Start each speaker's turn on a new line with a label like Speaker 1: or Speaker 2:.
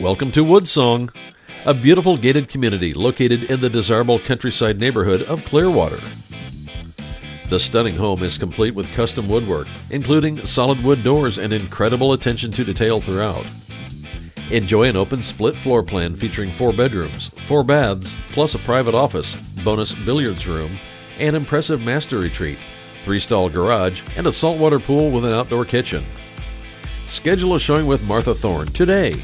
Speaker 1: Welcome to Woodsong, a beautiful gated community located in the desirable countryside neighborhood of Clearwater. The stunning home is complete with custom woodwork, including solid wood doors and incredible attention to detail throughout. Enjoy an open split floor plan featuring four bedrooms, four baths, plus a private office, bonus billiards room, an impressive master retreat, three stall garage, and a saltwater pool with an outdoor kitchen. Schedule a showing with Martha Thorn today